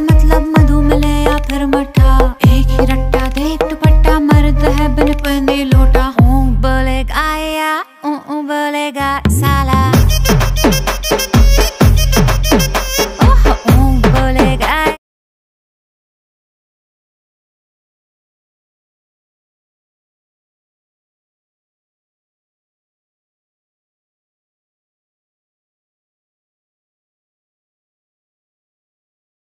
मतलब मधुमले या फिर मठा? एक ही रट्टा देख दुपट्टा, मर्द है बन पने लोटा। हूँ बोलेगा या बोलेगा, सा